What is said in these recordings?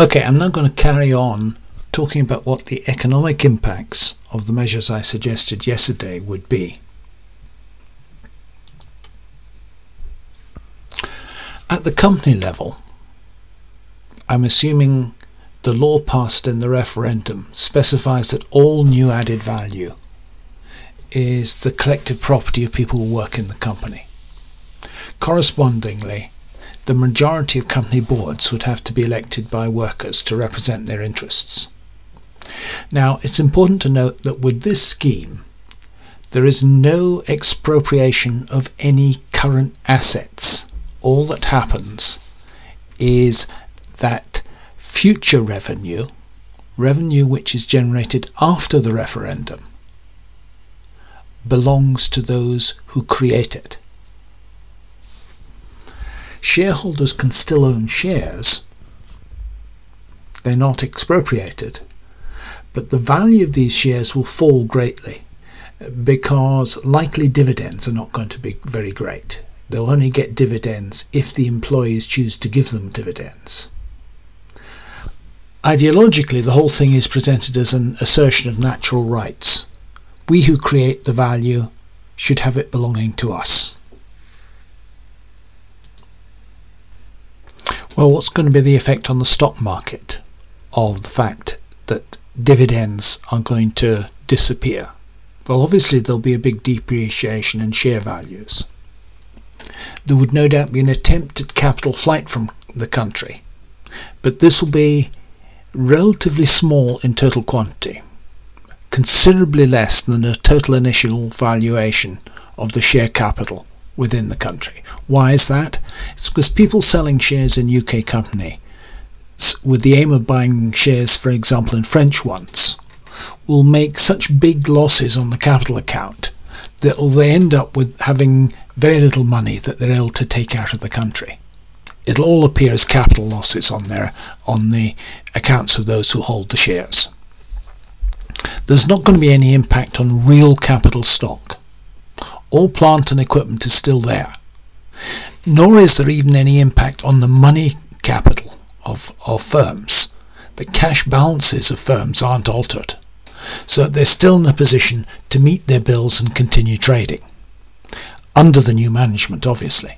Okay, I'm now going to carry on talking about what the economic impacts of the measures I suggested yesterday would be. At the company level, I'm assuming the law passed in the referendum specifies that all new added value is the collective property of people who work in the company. Correspondingly, the majority of company boards would have to be elected by workers to represent their interests. Now, it's important to note that with this scheme, there is no expropriation of any current assets. All that happens is that future revenue, revenue which is generated after the referendum, belongs to those who create it shareholders can still own shares. They're not expropriated. But the value of these shares will fall greatly because likely dividends are not going to be very great. They'll only get dividends if the employees choose to give them dividends. Ideologically, the whole thing is presented as an assertion of natural rights. We who create the value should have it belonging to us. Well, what's going to be the effect on the stock market of the fact that dividends are going to disappear? Well, obviously, there'll be a big depreciation in share values. There would no doubt be an attempt at capital flight from the country, but this will be relatively small in total quantity, considerably less than the total initial valuation of the share capital within the country. Why is that? It's because people selling shares in UK company with the aim of buying shares, for example, in French ones, will make such big losses on the capital account that they end up with having very little money that they're able to take out of the country. It'll all appear as capital losses on their on the accounts of those who hold the shares. There's not going to be any impact on real capital stock all plant and equipment is still there. Nor is there even any impact on the money capital of, of firms. The cash balances of firms aren't altered. So they're still in a position to meet their bills and continue trading. Under the new management, obviously.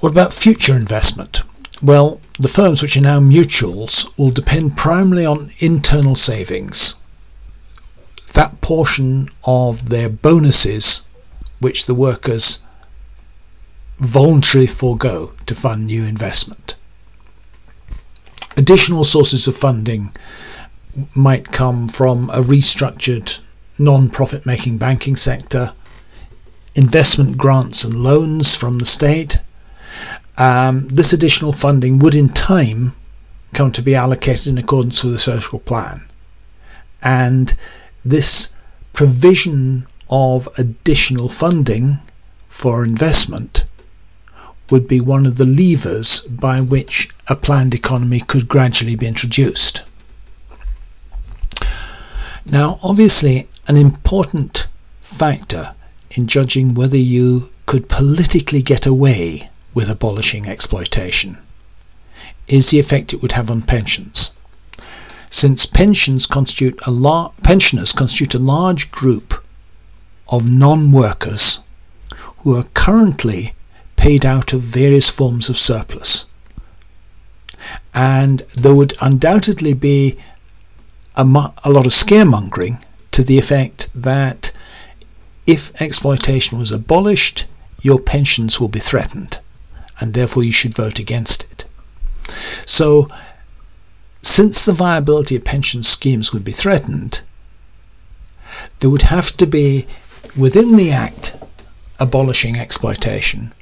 What about future investment? Well, the firms which are now mutuals will depend primarily on internal savings that portion of their bonuses which the workers voluntarily forego to fund new investment. Additional sources of funding might come from a restructured non-profit making banking sector, investment grants and loans from the state. Um, this additional funding would in time come to be allocated in accordance with the social plan. And this provision of additional funding for investment would be one of the levers by which a planned economy could gradually be introduced. Now, obviously, an important factor in judging whether you could politically get away with abolishing exploitation is the effect it would have on pensions since pensions constitute a lar- pensioners constitute a large group of non-workers who are currently paid out of various forms of surplus. And there would undoubtedly be a, a lot of scaremongering to the effect that if exploitation was abolished, your pensions will be threatened, and therefore you should vote against it. So since the viability of pension schemes would be threatened, there would have to be, within the Act abolishing exploitation,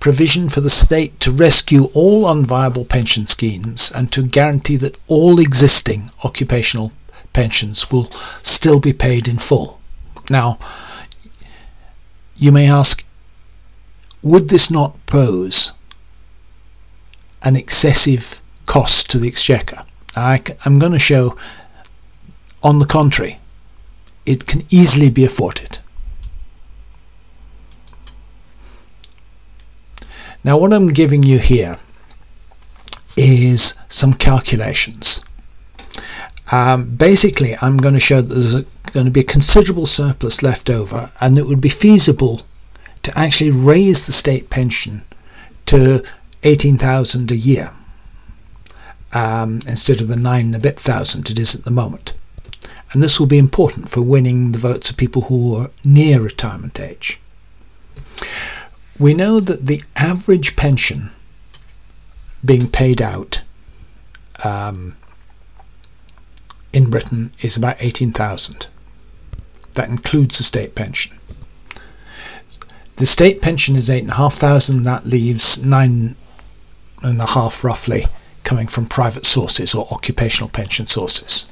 provision for the state to rescue all unviable pension schemes and to guarantee that all existing occupational pensions will still be paid in full. Now, you may ask, would this not pose an excessive cost to the exchequer? I, am going to show, on the contrary, it can easily be afforded. Now what I'm giving you here is some calculations. Um, basically, I'm going to show that there's a, going to be a considerable surplus left over and it would be feasible to actually raise the state pension to 18,000 a year um, instead of the nine and a bit thousand it is at the moment. And this will be important for winning the votes of people who are near retirement age. We know that the average pension being paid out um, in Britain is about 18,000. That includes the state pension. The state pension is 8,500, that leaves nine and a half roughly coming from private sources or occupational pension sources.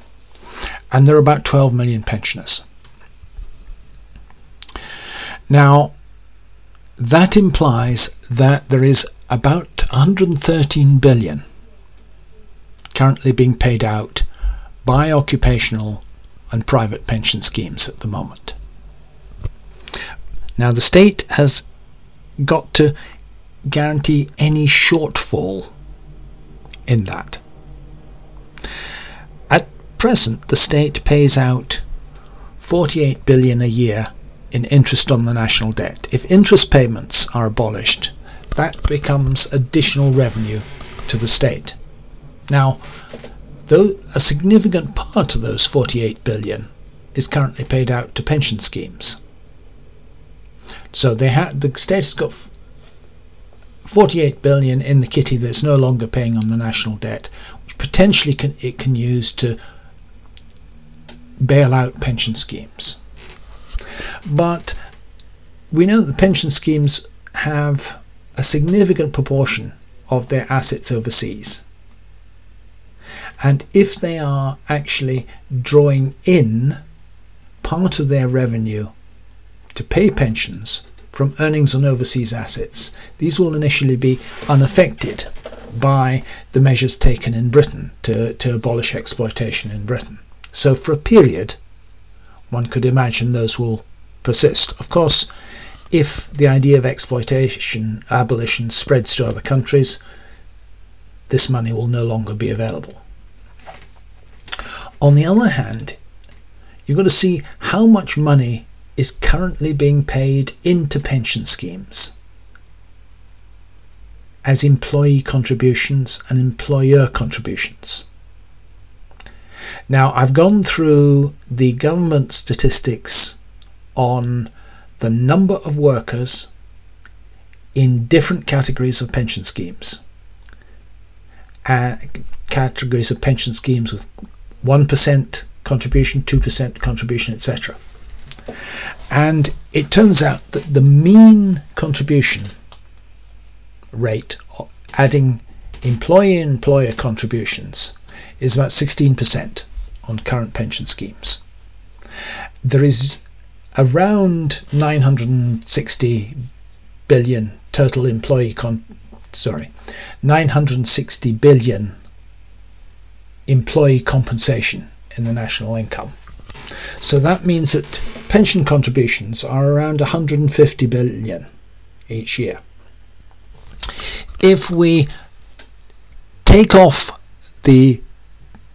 And there are about 12 million pensioners. Now, that implies that there is about 113 billion currently being paid out by occupational and private pension schemes at the moment. Now the state has got to guarantee any shortfall in that. At present the state pays out 48 billion a year in interest on the national debt. If interest payments are abolished, that becomes additional revenue to the state. Now, though a significant part of those 48 billion is currently paid out to pension schemes. So they the state has got 48 billion in the kitty that's no longer paying on the national debt, which potentially can, it can use to bail out pension schemes. But we know that pension schemes have a significant proportion of their assets overseas. And if they are actually drawing in part of their revenue to pay pensions from earnings on overseas assets, these will initially be unaffected by the measures taken in Britain to, to abolish exploitation in Britain. So for a period, one could imagine those will persist. Of course, if the idea of exploitation abolition spreads to other countries, this money will no longer be available. On the other hand, you've got to see how much money is currently being paid into pension schemes as employee contributions and employer contributions. Now, I've gone through the government statistics on the number of workers in different categories of pension schemes. Uh, categories of pension schemes with 1% contribution, 2% contribution, etc. And it turns out that the mean contribution rate, adding employee employer contributions, is about 16% on current pension schemes. There is around 960 billion total employee con sorry 960 billion employee compensation in the national income. So that means that pension contributions are around 150 billion each year. If we take off the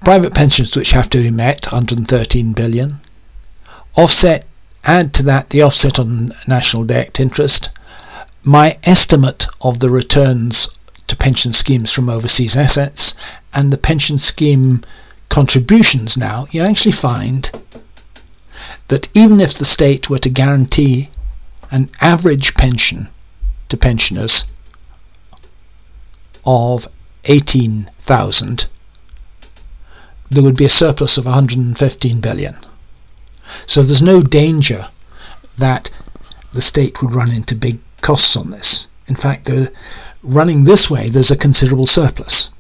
private pensions which have to be met, 113 billion, offset, add to that the offset on national debt interest, my estimate of the returns to pension schemes from overseas assets and the pension scheme contributions now, you actually find that even if the state were to guarantee an average pension to pensioners of 18,000, there would be a surplus of 115 billion. So there's no danger that the state would run into big costs on this. In fact, running this way, there's a considerable surplus.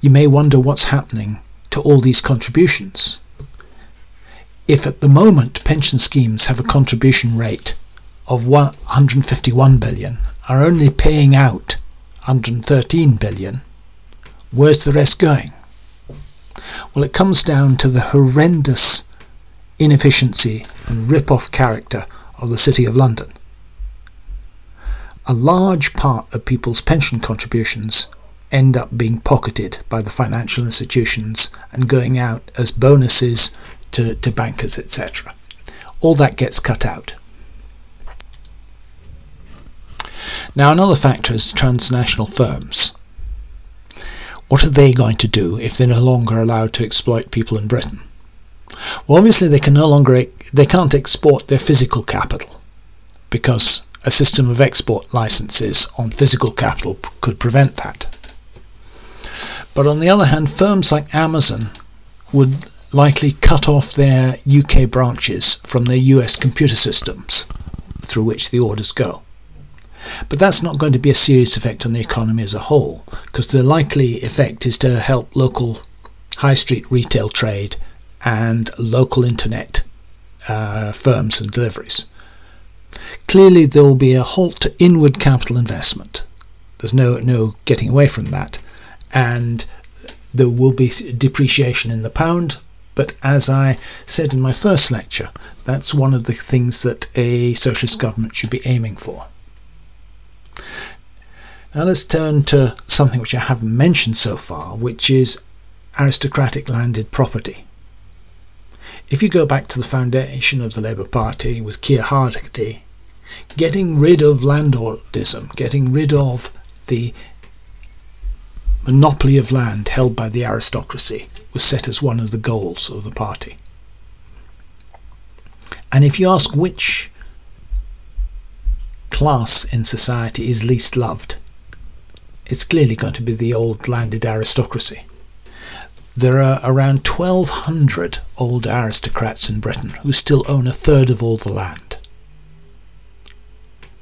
You may wonder what's happening to all these contributions. If at the moment pension schemes have a contribution rate of 151 billion, are only paying out 113 billion, where's the rest going? Well, it comes down to the horrendous inefficiency and rip-off character of the City of London a large part of people's pension contributions end up being pocketed by the financial institutions and going out as bonuses to, to bankers, etc. All that gets cut out. Now, another factor is transnational firms. What are they going to do if they're no longer allowed to exploit people in Britain? Well, obviously they can no longer they can't export their physical capital because a system of export licenses on physical capital could prevent that. But on the other hand, firms like Amazon would likely cut off their UK branches from their US computer systems through which the orders go. But that's not going to be a serious effect on the economy as a whole, because the likely effect is to help local high street retail trade and local internet uh, firms and deliveries. Clearly, there will be a halt to inward capital investment. There's no no getting away from that, and there will be depreciation in the pound. But as I said in my first lecture, that's one of the things that a socialist government should be aiming for. Now let's turn to something which I haven't mentioned so far, which is aristocratic landed property. If you go back to the foundation of the Labour Party with Keir Hardie, getting rid of landlordism, getting rid of the monopoly of land held by the aristocracy was set as one of the goals of the party. And if you ask which class in society is least loved, it's clearly going to be the old landed aristocracy. There are around 1,200 old aristocrats in Britain who still own a third of all the land.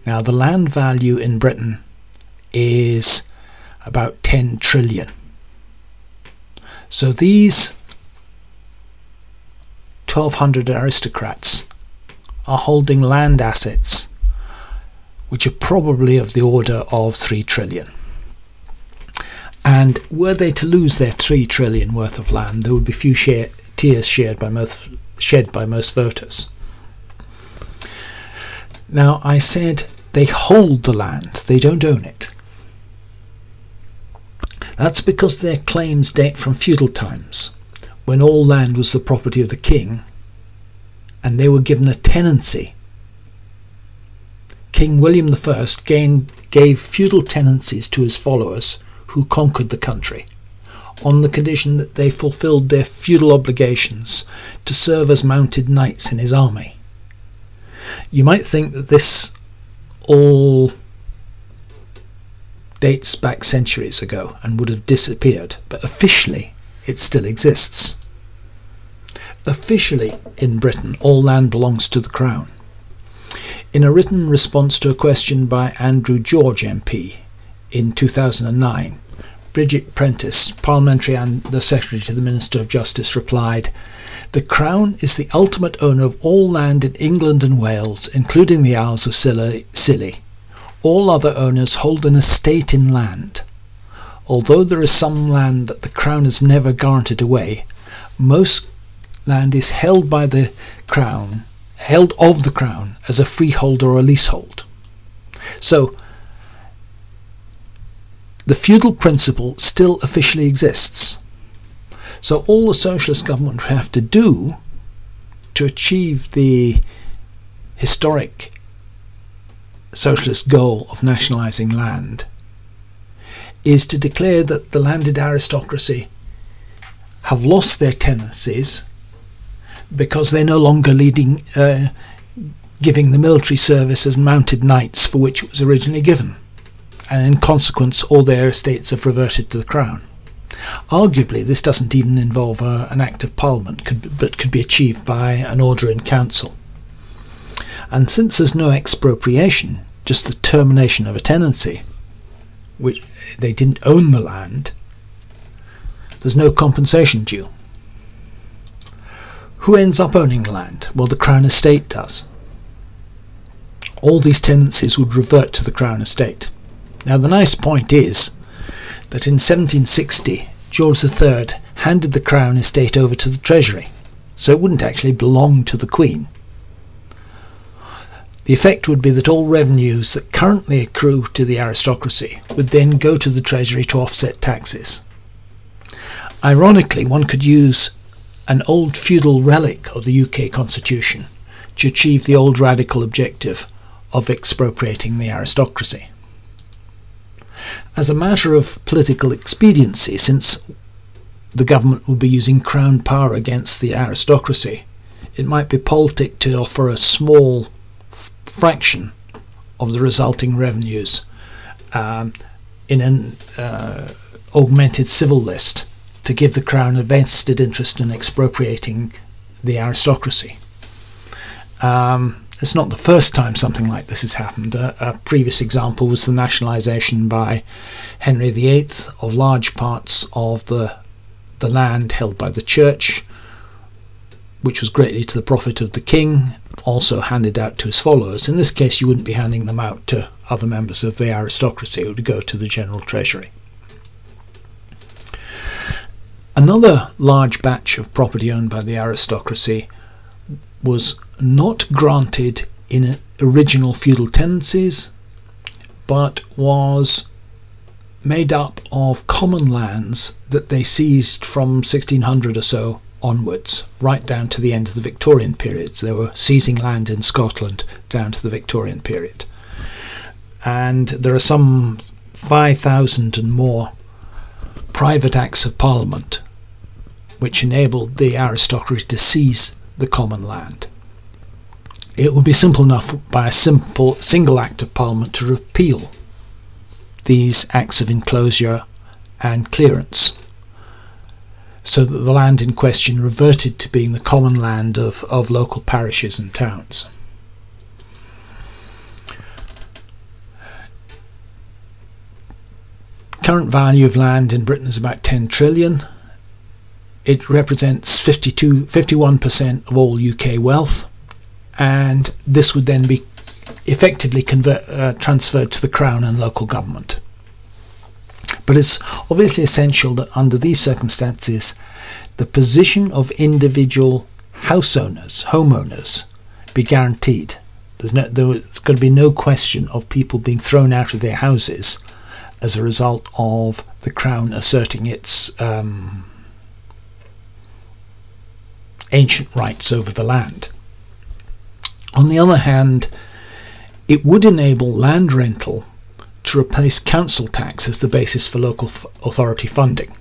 Now, the land value in Britain is about 10 trillion. So these 1,200 aristocrats are holding land assets which are probably of the order of 3 trillion. And were they to lose their three trillion worth of land, there would be few share, tears shared by most, shed by most voters. Now, I said they hold the land, they don't own it. That's because their claims date from feudal times, when all land was the property of the king, and they were given a tenancy. King William I gained, gave feudal tenancies to his followers who conquered the country, on the condition that they fulfilled their feudal obligations to serve as mounted knights in his army. You might think that this all dates back centuries ago and would have disappeared, but officially it still exists. Officially in Britain, all land belongs to the Crown. In a written response to a question by Andrew George MP in 2009, Bridget Prentice, Parliamentary and the Secretary to the Minister of Justice, replied, The Crown is the ultimate owner of all land in England and Wales, including the Isles of Scilly. All other owners hold an estate in land. Although there is some land that the Crown has never granted away, most land is held by the Crown, held of the Crown as a freehold or a leasehold. So the feudal principle still officially exists. So all the socialist government would have to do to achieve the historic socialist goal of nationalising land is to declare that the landed aristocracy have lost their tenancies because they're no longer leading, uh, giving the military service as mounted knights for which it was originally given and in consequence all their estates have reverted to the Crown. Arguably, this doesn't even involve uh, an Act of Parliament, could, but could be achieved by an order in Council. And since there's no expropriation, just the termination of a tenancy, which they didn't own the land, there's no compensation due. Who ends up owning land? Well, the Crown Estate does. All these tenancies would revert to the Crown Estate. Now the nice point is that in 1760 George III handed the Crown estate over to the Treasury, so it wouldn't actually belong to the Queen. The effect would be that all revenues that currently accrue to the aristocracy would then go to the Treasury to offset taxes. Ironically, one could use an old feudal relic of the UK Constitution to achieve the old radical objective of expropriating the aristocracy. As a matter of political expediency, since the government would be using crown power against the aristocracy, it might be politic to offer a small fraction of the resulting revenues um, in an uh, augmented civil list to give the crown a vested interest in expropriating the aristocracy. Um, it's not the first time something like this has happened. A, a previous example was the nationalisation by Henry VIII of large parts of the the land held by the church, which was greatly to the profit of the king also handed out to his followers. In this case, you wouldn't be handing them out to other members of the aristocracy, it would go to the general treasury. Another large batch of property owned by the aristocracy was not granted in original feudal tenancies, but was made up of common lands that they seized from 1600 or so onwards, right down to the end of the Victorian period. So they were seizing land in Scotland down to the Victorian period. And there are some 5,000 and more private acts of parliament which enabled the aristocracy to seize the common land. It would be simple enough by a simple single act of parliament to repeal these acts of enclosure and clearance so that the land in question reverted to being the common land of, of local parishes and towns. Current value of land in Britain is about 10 trillion. It represents 52, 51% of all UK wealth, and this would then be effectively convert, uh, transferred to the Crown and local government. But it's obviously essential that under these circumstances, the position of individual house owners, homeowners, be guaranteed. There's, no, there's going to be no question of people being thrown out of their houses as a result of the Crown asserting its um, ancient rights over the land. On the other hand, it would enable land rental to replace council tax as the basis for local authority funding.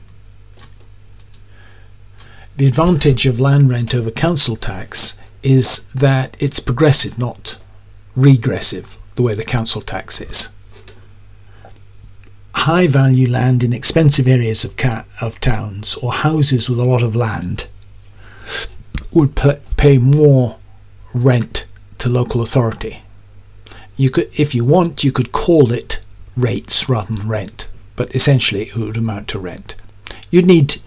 The advantage of land rent over council tax is that it's progressive, not regressive, the way the council tax is. High value land in expensive areas of, of towns or houses with a lot of land would pay more rent to local authority. You could, if you want, you could call it rates rather than rent, but essentially it would amount to rent. You'd need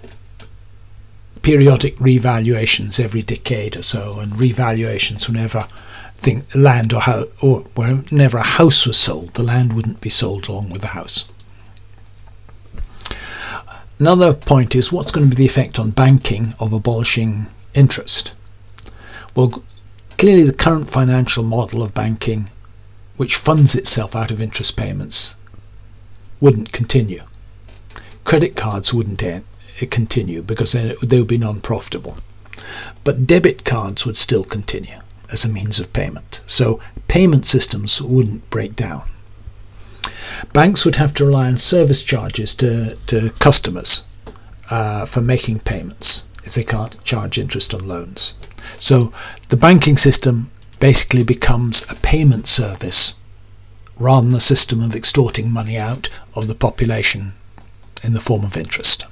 periodic revaluations every decade or so, and revaluations whenever think land or, or whenever a house was sold, the land wouldn't be sold along with the house. Another point is what's going to be the effect on banking of abolishing interest? Well, clearly the current financial model of banking which funds itself out of interest payments, wouldn't continue. Credit cards wouldn't continue because then they would be non-profitable. But debit cards would still continue as a means of payment. So payment systems wouldn't break down. Banks would have to rely on service charges to, to customers uh, for making payments if they can't charge interest on loans. So the banking system basically becomes a payment service rather than a system of extorting money out of the population in the form of interest.